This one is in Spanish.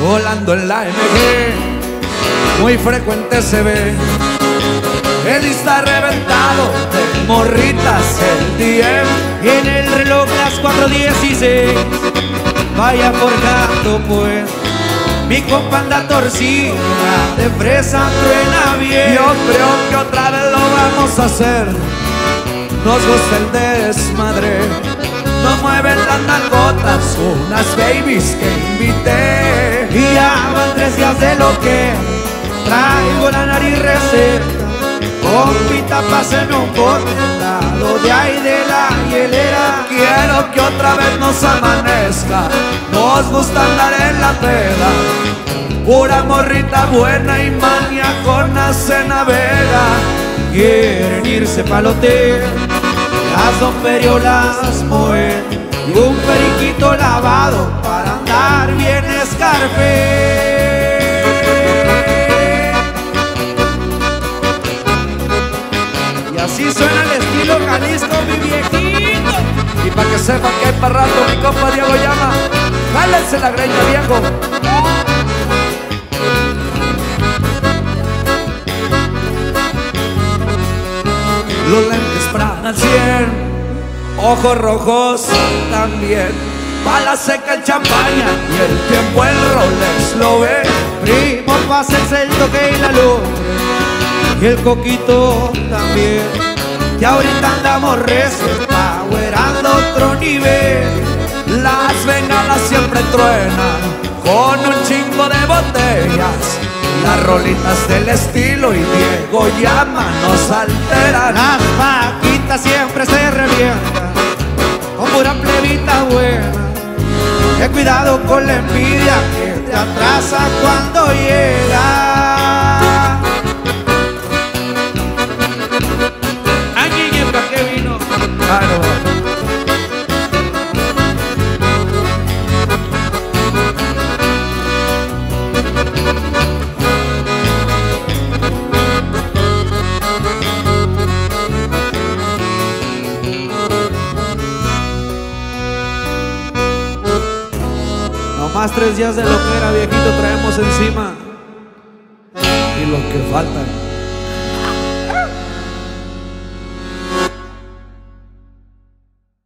Volando en la MG, muy frecuente se ve. El está reventado morritas el. Y en el reloj las 4.16 Vaya forjando pues. Mi compa anda torcida De fresa truena bien. Yo creo que otra vez lo vamos a hacer Nos gusta el desmadre. Nos mueven las nalgotas Unas babies que invité. Y ya van tres días de lo que Traigo la nariz receta Compita, pásenme un lado de ahí de la hielera. Quiero que otra vez nos amanezca Nos gusta andar en la peda Pura morrita buena y mania con la cena vega Quieren irse pa'l hotel Las dos periolas moen Y un periquito lavado Para que hay para rato, mi compa Diego llama. Jálense la greña, viejo. Los lentes Prada al 100, ojos rojos también. Bala seca el champaña y el tiempo el Rolex lo ve. Primo, pásense el toque y la luz y el coquito también. Y ahorita andamos recetaguerando otro nivel. Las bengalas siempre truenan con un chingo de botellas. Las rolitas del estilo y Diego llama nos alteran. Las vaquitas siempre se revientan con pura plebita buena. He cuidado con la envidia Más tres días de lo que era viejito traemos encima. Y los que faltan.